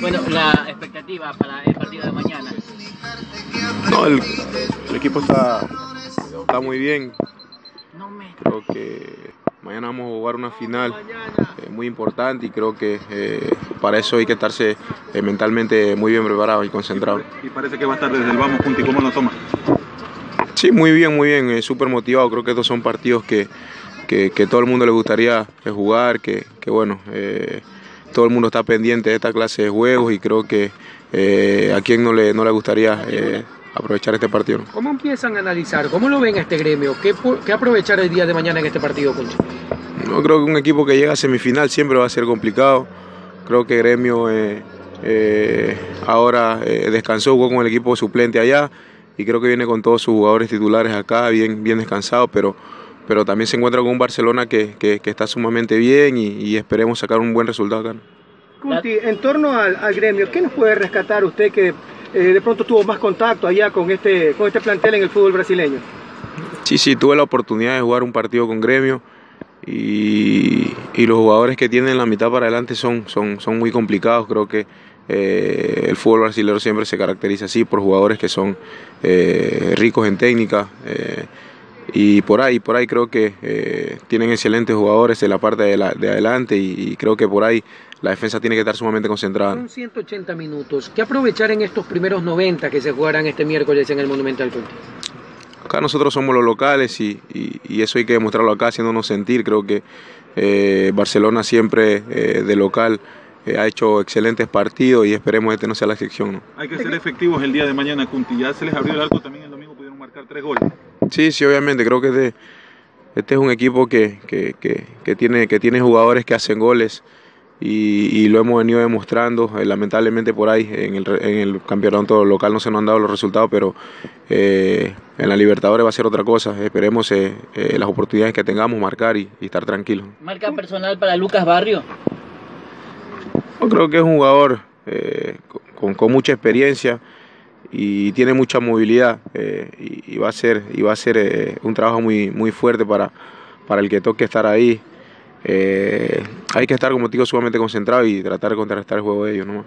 Bueno, la expectativa para el partido de mañana. No, el, el equipo está, está muy bien. Creo que mañana vamos a jugar una final eh, muy importante y creo que eh, para eso hay que estarse eh, mentalmente muy bien preparado y concentrado. Y parece que va a estar desde el vamos, Punti, ¿cómo lo toma? Sí, muy bien, muy bien, eh, súper motivado. Creo que estos son partidos que, que, que todo el mundo le gustaría jugar, que, que bueno, eh, todo el mundo está pendiente de esta clase de juegos y creo que eh, a quien no le, no le gustaría eh, aprovechar este partido. ¿Cómo empiezan a analizar? ¿Cómo lo ven a este gremio? ¿Qué, qué aprovechar el día de mañana en este partido, Punchi? No creo que un equipo que llega a semifinal siempre va a ser complicado. Creo que Gremio eh, ahora descansó, jugó con el equipo suplente allá y creo que viene con todos sus jugadores titulares acá, bien, bien descansado, pero, pero también se encuentra con un Barcelona que, que- que está sumamente bien y, y esperemos sacar un buen resultado acá. Kunti, en torno al, al gremio, ¿qué nos puede rescatar usted que eh, de pronto tuvo más contacto allá con este, con este plantel en el fútbol brasileño? Sí, sí, tuve la oportunidad de jugar un partido con Gremio y, y los jugadores que tienen la mitad para adelante son, son, son muy complicados. Creo que eh, el fútbol brasileño siempre se caracteriza así por jugadores que son eh, ricos en técnica. eh, y por ahí, por ahí creo que eh, tienen excelentes jugadores de la parte de, la- de adelante y, y creo que por ahí la defensa tiene que estar sumamente concentrada. Son 180 minutos. ¿Qué aprovechar en estos primeros 90 que se jugarán este miércoles en el Monumental Punti? Acá nosotros somos los locales y, y- y eso hay que demostrarlo acá, haciéndonos sentir. Creo que eh, Barcelona siempre eh, de local eh, ha hecho excelentes partidos y esperemos que este no sea la excepción. ¿no? Hay que ser efectivos el día de mañana, Kunti. Ya se les abrió el arco también el domingo, pudieron marcar tres goles. Sí, sí, obviamente. Creo que este, este es un equipo que, que- que- que tiene, que tiene jugadores que hacen goles y, y lo hemos venido demostrando. Eh, lamentablemente por ahí en el, en el campeonato local no se nos han dado los resultados, pero eh, en la Libertadores va a ser otra cosa. Esperemos eh, eh, las oportunidades que tengamos marcar y, y estar tranquilos. Marca personal para Lucas Barrio. Yo creo que es un jugador con, con mucha experiencia y tiene mucha movilidad eh, y, y va a ser, y va a ser eh, un trabajo muy, muy fuerte para, para el que toque estar ahí. Eh, hay que estar, como te digo, sumamente concentrado y tratar de contrarrestar el juego de ellos. ¿no?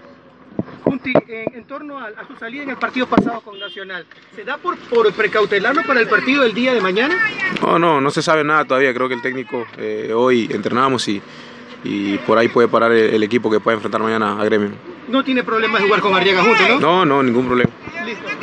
Kunti, en, en torno a, a su salida en el partido pasado con Nacional, ¿se da por, por precautelarlo para el partido del día de mañana? No, no, no se sabe nada todavía. Creo que el técnico hoy entrenamos y, y por ahí puede parar el, el equipo que pueda enfrentar mañana a Gremio. No tiene problema de jugar con Arriaga juntos, ¿no? No, no, ningún problema. listo.